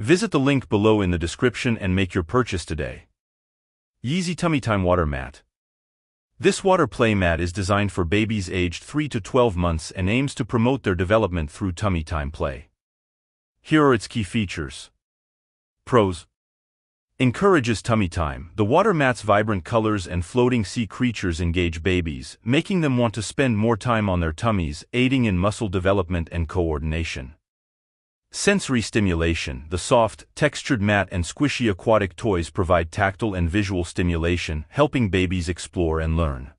Visit the link below in the description and make your purchase today. Yeeeasy Tummy Time Water Mat. This water play mat is designed for babies aged 3 to 12 months and aims to promote their development through tummy time play. Here are its key features. Pros. Encourages tummy time. The water mat's vibrant colors and floating sea creatures engage babies, making them want to spend more time on their tummies, aiding in muscle development and coordination. Sensory stimulation. The soft, textured mat and squishy aquatic toys provide tactile and visual stimulation, helping babies explore and learn.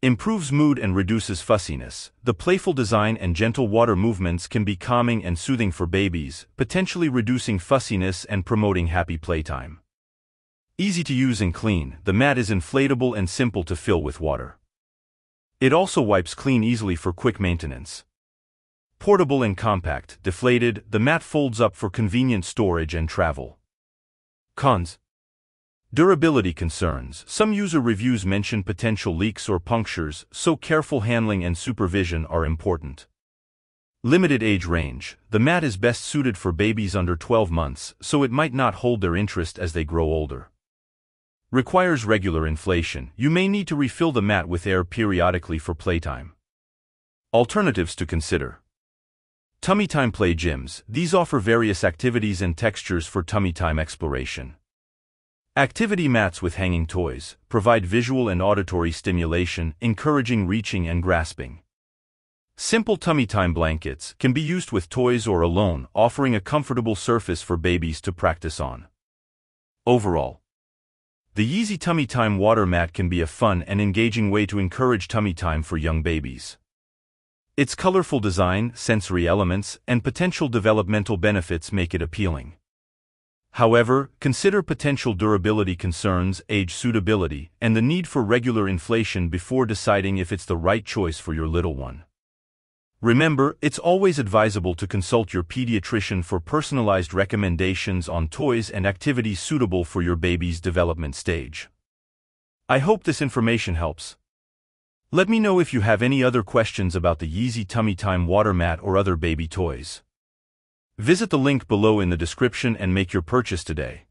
Improves mood and reduces fussiness. The playful design and gentle water movements can be calming and soothing for babies, potentially reducing fussiness and promoting happy playtime. Easy to use and clean, the mat is inflatable and simple to fill with water. It also wipes clean easily for quick maintenance. Portable and compact, deflated, the mat folds up for convenient storage and travel. Cons. Durability concerns. Some user reviews mention potential leaks or punctures, so careful handling and supervision are important. Limited age range. The mat is best suited for babies under 12 months, so it might not hold their interest as they grow older. Requires regular inflation. You may need to refill the mat with air periodically for playtime. Alternatives to consider. Tummy Time Play Gyms. These offer various activities and textures for tummy time exploration. Activity mats with hanging toys provide visual and auditory stimulation, encouraging reaching and grasping. Simple tummy time blankets can be used with toys or alone, offering a comfortable surface for babies to practice on. Overall, the Yeeeasy Tummy Time water mat can be a fun and engaging way to encourage tummy time for young babies. Its colorful design, sensory elements, and potential developmental benefits make it appealing. However, consider potential durability concerns, age suitability, and the need for regular inflation before deciding if it's the right choice for your little one. Remember, it's always advisable to consult your pediatrician for personalized recommendations on toys and activities suitable for your baby's development stage. I hope this information helps. Let me know if you have any other questions about the Yeeeasy Tummy Time water mat or other baby toys. Visit the link below in the description and make your purchase today.